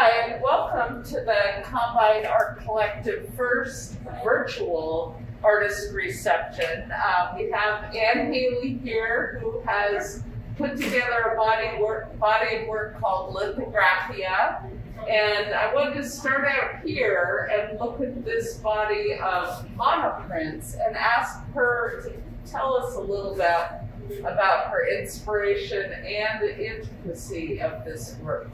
Hi, and welcome to the Combine Art Collective first virtual artist reception. Uh, we have Anne Haley here who has put together a body, work, body of work called LithoGraphica. And I wanted to start out here and look at this body of monoprints and ask her to tell us a little bit about her inspiration and the intricacy of this work.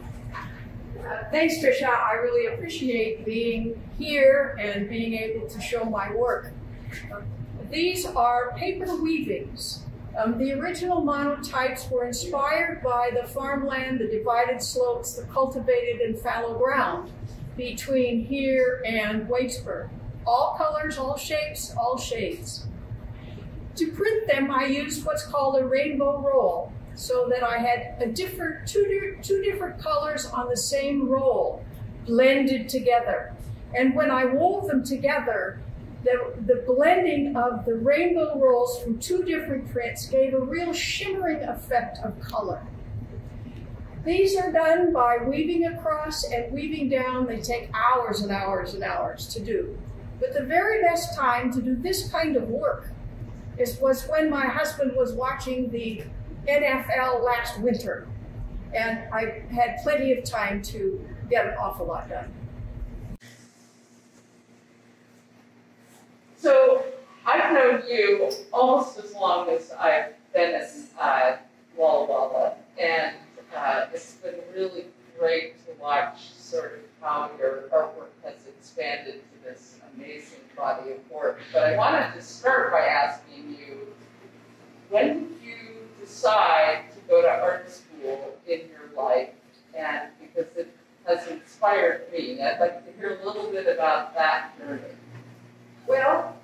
Thanks, Trisha. I really appreciate being here and being able to show my work. These are paper weavings. Um, the original monotypes were inspired by the farmland, the divided slopes, the cultivated and fallow ground between here and Waitsburg. All colors, all shapes, all shades. To print them, I used what's called a rainbow roll so that I had a different two, two different colors on the same roll blended together. And when I wove them together, the, the blending of the rainbow rolls from two different prints gave a real shimmering effect of color. These are done by weaving across and weaving down. They take hours and hours and hours to do. But the very best time to do this kind of work is, was when my husband was watching the NFL last winter. And I had plenty of time to get an awful lot done. So I've known you almost as long as I've been in uh, Walla Walla, and uh, it's been really great to watch sort of how your artwork has expanded to this amazing body of work. But I wanted to start by asking you, when did you decide to go to art school in your life, and because it has inspired me. I'd like to hear a little bit about that journey. Well,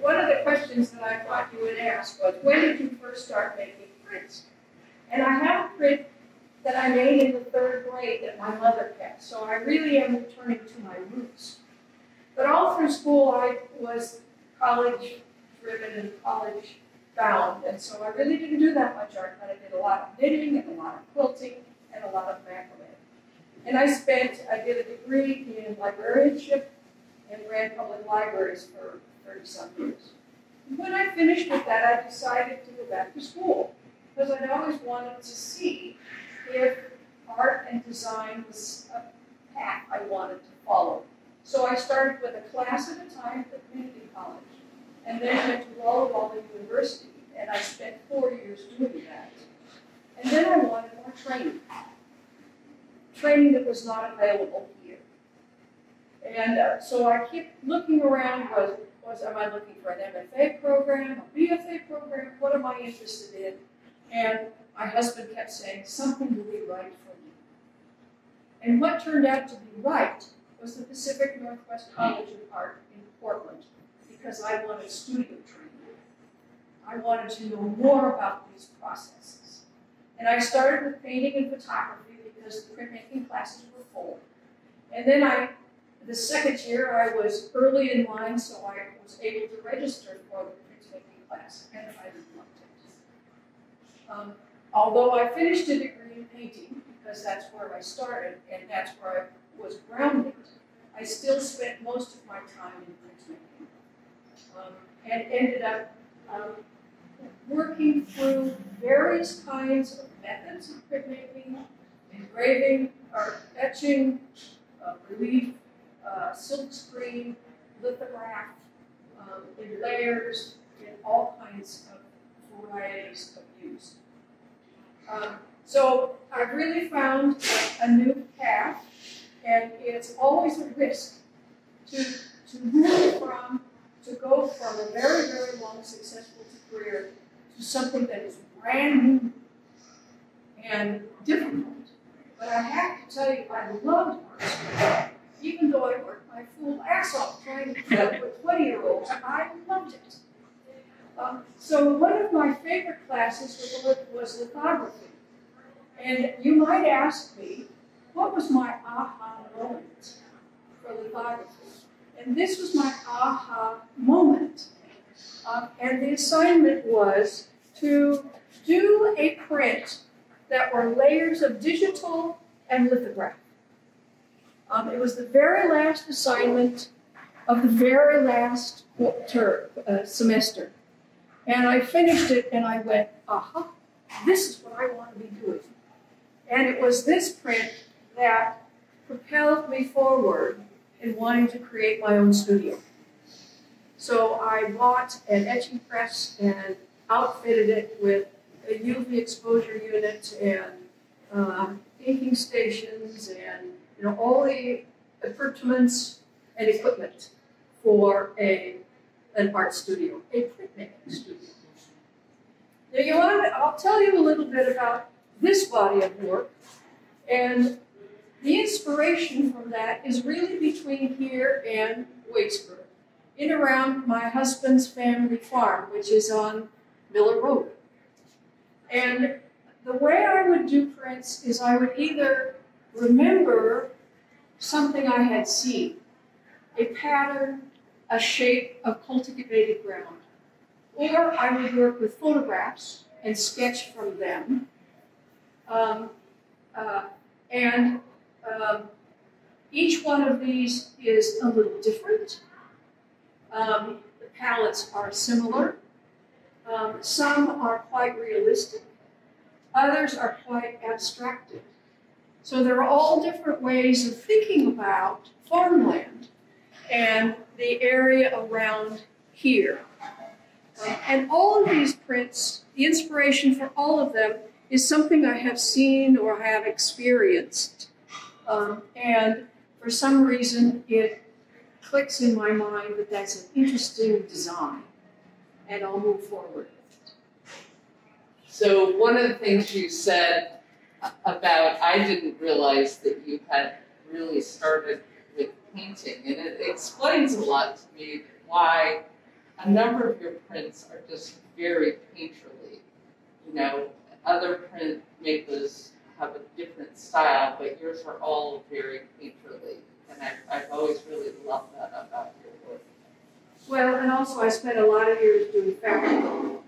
one of the questions that I thought you would ask was, when did you first start making prints? And I have a print that I made in the third grade that my mother kept, so I really am returning to my roots. But all through school, I was college driven and college bound. And so I really didn't do that much art, but I did a lot of knitting and a lot of quilting and a lot of macrame. And I spent, I did a degree in librarianship and ran public libraries for 30 some years. When I finished with that, I decided to go back to school because I'd always wanted to see if art and design was a path I wanted to follow. So I started with a class at a time at the community college and then went to Walla Walla University, and I spent four years doing that. And then I wanted more training, training that was not available here. And uh, so I kept looking around, was, was, am I looking for an MFA program, a BFA program, what am I interested in? And my husband kept saying, something will be right for you. And what turned out to be right was the Pacific Northwest College of Art in Portland because I wanted studio training. I wanted to know more about these processes. And I started with painting and photography because the printmaking classes were full. And then I, the second year, I was early in line, so I was able to register for the printmaking class, and I loved it. Um, although I finished a degree in painting, because that's where I started, and that's where I was grounded, I still spent most of my time in printmaking um, and ended up um, working through various kinds of methods of printmaking, engraving, or etching, uh, relief, uh, silk lithograph, um, in layers, in all kinds of varieties of use. Um, so I've really found a, a new path, and it's always a risk to, to move from to go from a very, very long successful career to something that is brand new and difficult. But I have to tell you, I loved art. Even though I worked my full ass off trying to cope with 20 year olds, I loved it. Um, so one of my favorite classes was, was lithography. And you might ask me, what was my aha moment for lithography? And this was my aha moment. Um, and the assignment was to do a print that were layers of digital and lithograph. Um, it was the very last assignment of the very last ter- uh, semester. And I finished it and I went, aha, this is what I want to be doing. And it was this print that propelled me forward in wanting to create my own studio. So I bought an etching press and outfitted it with a UV exposure unit and um, inking stations and you know all the accoutrements and equipment for a an art studio, a printmaking studio. Now you want I'll tell you a little bit about this body of work and the inspiration from that is really between here and Waitsburg, in around my husband's family farm, which is on Miller Road. And the way I would do prints is I would either remember something I had seen, a pattern, a shape of cultivated ground, or I would work with photographs and sketch from them. Um, uh, and um, each one of these is a little different. Um, the palettes are similar. Um, some are quite realistic. Others are quite abstracted. So there are all different ways of thinking about farmland and the area around here. Um, and all of these prints, the inspiration for all of them is something I have seen or have experienced. Um, and for some reason, it clicks in my mind that that's an interesting design, and I'll move forward. With it. So one of the things you said about, I didn't realize that you had really started with painting, and it explains a lot to me why a number of your prints are just very painterly. You know, other print makers have a different style, but yours are all very painterly, and I've, I've always really loved that about your work. Well, and also I spent a lot of years doing fabric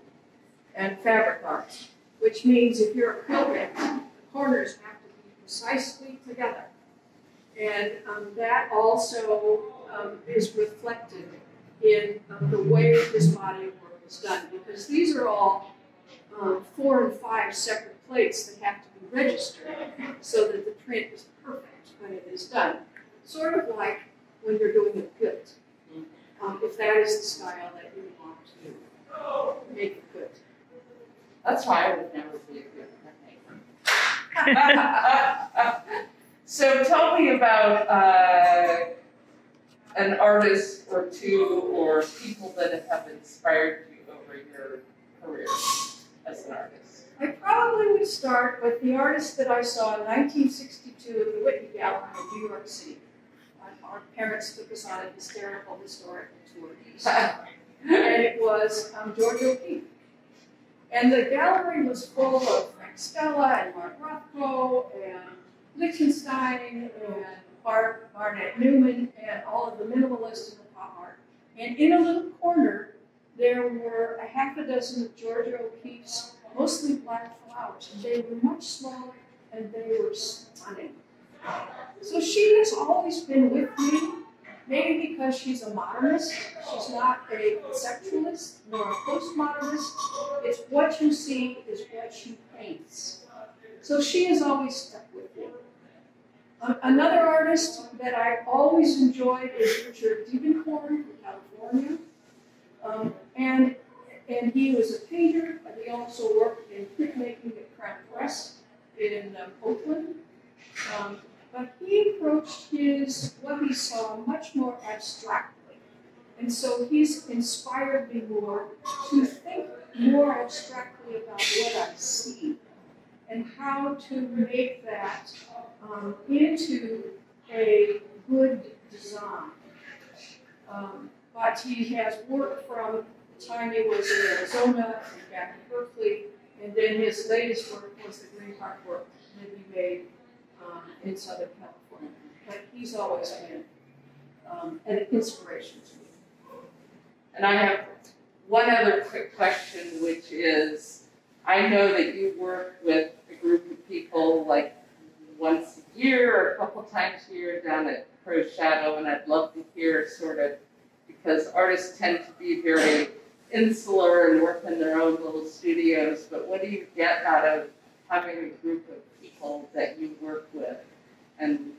and fabric arts, which means if you're a quilting, the corners have to be precisely together. And um, that also um, is reflected in um, the way this body of work is done, because these are all um, four and five separate plates that have to be registered so that the print is perfect when it is done. Sort of like when you're doing a quilt, um, if that is the style that you want to make a quilt. That's why I would never be a good printmaker. so tell me about uh, an artist or two or people that have inspired you over your career as an artist. I probably would start with the artist that I saw in 1962 at the Whitney Gallery in New York City. Our parents took us on a hysterical historical tour. and it was um, Georgia O'Keeffe. And the gallery was full of Frank Stella and Mark Rothko and Lichtenstein and Bar- Barnett Newman and all of the minimalists and the pop art. And in a little corner, there were a half a dozen of Georgia O'Keeffe's mostly black flowers. They were much smaller and they were stunning. So she has always been with me, maybe because she's a modernist. She's not a conceptualist nor a postmodernist. It's what you see is what she paints. So she has always stuck with me. another artist that I always enjoyed is Richard Diebenkorn from California. Um, and and he was a painter, but he also worked in printmaking at Crown Press in um, Oakland. Um, but he approached his, what he saw much more abstractly. And so he's inspired me more to think more abstractly about what I see and how to make that um, into a good design. Um, but he has worked from time he was in Arizona and back in Berkeley, and then his latest work was the Green Park work that he made um, in Southern California. But he's always been um, an inspiration to me. And I have one other quick question, which is, I know that you work with a group of people like once a year or a couple times a year down at Pro Shadow, and I'd love to hear sort of because artists tend to be very insular and work in their own little studios. But what do you get out of having a group of people that you work with and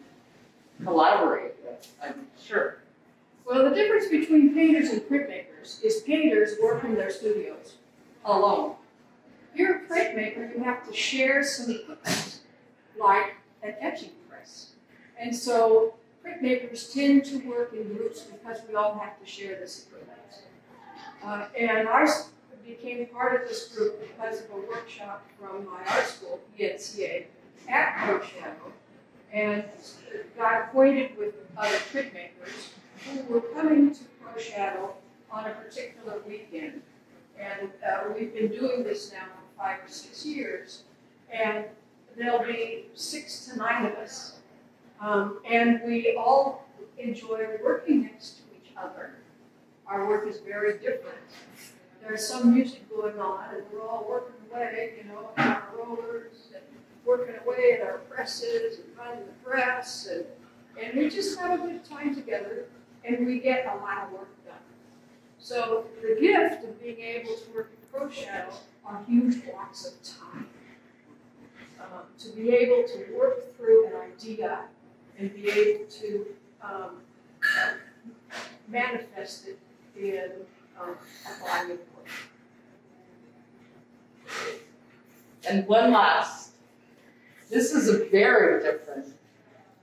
collaborate with? I'm sure. Well, the difference between painters and printmakers is painters work in their studios alone. If you're a printmaker, you have to share some equipment, like an etching press. And so printmakers tend to work in groups because we all have to share this equipment. Uh, and I s- became part of this group because of a workshop from my art school, PNCA, at Shadow, and got acquainted with other printmakers who were coming to Pro Shadow on a particular weekend. And uh, we've been doing this now for five or six years. And there'll be six to nine of us. Um, and we all enjoy working next to each other. Our work is very different. There's some music going on, and we're all working away, you know, on our rollers and working away at our presses and running the press, and, and we just have a good time together, and we get a lot of work done. So the gift of being able to work in Shadow are huge blocks of time. Um, to be able to work through an idea and be able to um, manifest it um. And one last, this is a very different,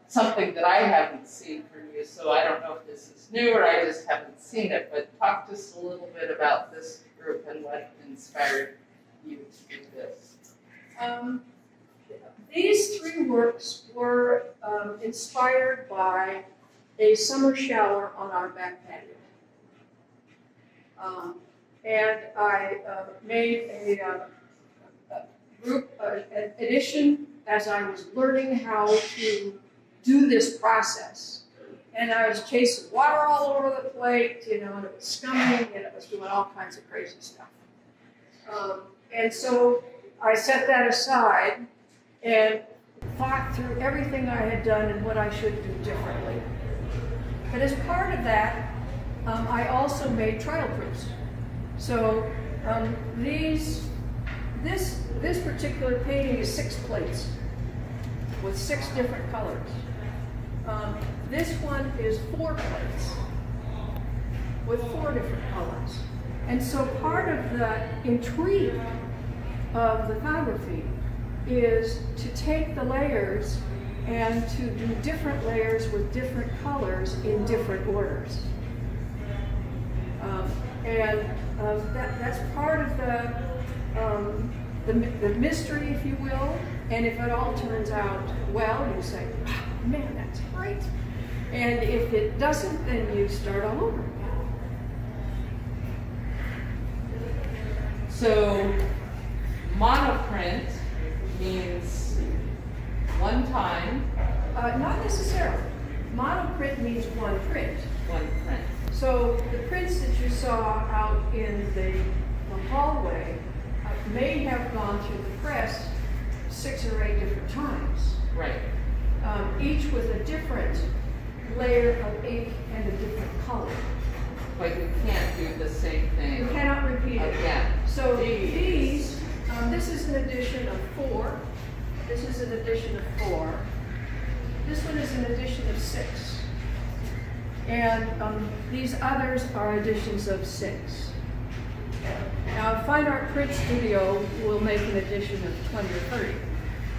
something that I haven't seen from you, so I don't know if this is new or I just haven't seen it, but talk to us a little bit about this group and what inspired you to do this. Um, these three works were um, inspired by a summer shower on our back patio. Um, and I uh, made a, uh, a group, uh, edition as I was learning how to do this process. And I was chasing water all over the plate, you know, and it was scumming and it was doing all kinds of crazy stuff. Um, and so I set that aside and thought through everything I had done and what I should do differently. But as part of that, um, I also made trial proofs. So um, these, this, this particular painting is six plates with six different colors. Um, this one is four plates with four different colors. And so part of the intrigue of the lithography is to take the layers and to do different layers with different colors in different orders. Um, and um, that, that's part of the, um, the, the mystery, if you will. And if it all turns out well, you say, "Ah, man, that's great. And if it doesn't, then you start all over again. So monoprint means one time, Uh, not necessarily. Monoprint means one print. one print. So the prints that you saw out in the, the hallway uh, may have gone through the press six or eight different times, Right. um, each with a different layer of ink and a different color. But you can't do the same thing. You cannot repeat it. again. So These. these, um, this is an addition of four. This is an addition of four. This one is an addition of six. And um, these others are editions of six. Now, Fine Art Print Studio will make an edition of 20 or 30,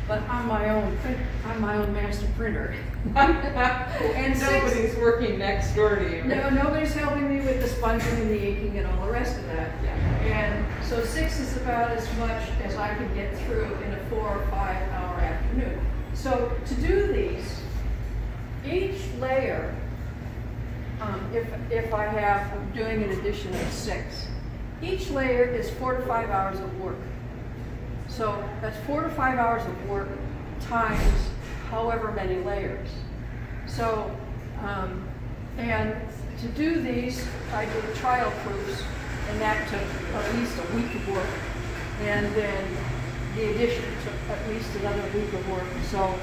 but I'm my own print, I'm my own master printer. and six- nobody's working next door to you. No, nobody's helping me with the sponging and the inking and all the rest of that. Yeah. And so six is about as much as I can get through in a four or five hour afternoon. So to do these, each layer, um, if, if I have, I'm doing an addition of six, each layer is four to five hours of work. So that's four to five hours of work times however many layers. So, um, and to do these, I did trial proofs, and that took at least a week of work. And then the addition took at least another week of work. So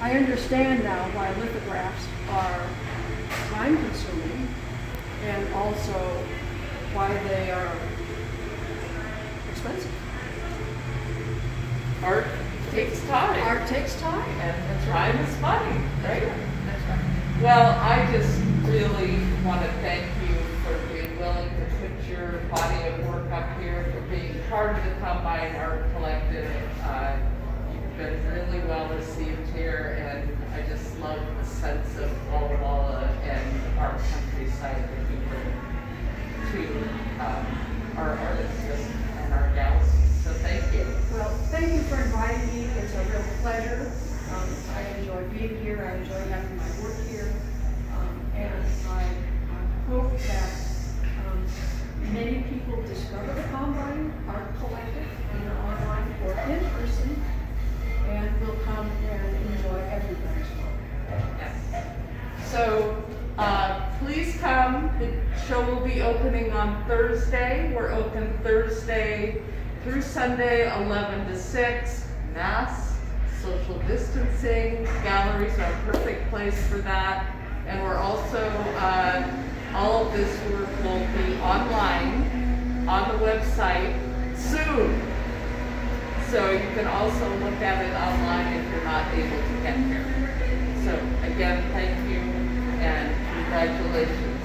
I understand now why lithographs are time consuming and also why they are expensive. Art takes time. Art takes time. And time is money, right? That's right. Well, I just really want to thank you for being willing to put your body of work up here, for being part of the Combine Art Collective. Uh, you've been really well received here, and I just love the sense of Walla Walla and our countryside that you bring to um, our artists and our gals. So thank you. Well, thank you for inviting me. It's a real pleasure. Um, I enjoy being here. I enjoy having my work here. Um, and I, I hope that um, many people discover the Combine Art Collective either online or in person and will come and enjoy everybody's work. Yes. So, uh, please come. The show will be opening on Thursday. We're open Thursday through Sunday, 11 to 6. Mass, social distancing, galleries are a perfect place for that. And we're also, uh, all of this work will be online on the website soon. So you can also look at it online if you're not able to get here. So again, thank you and congratulations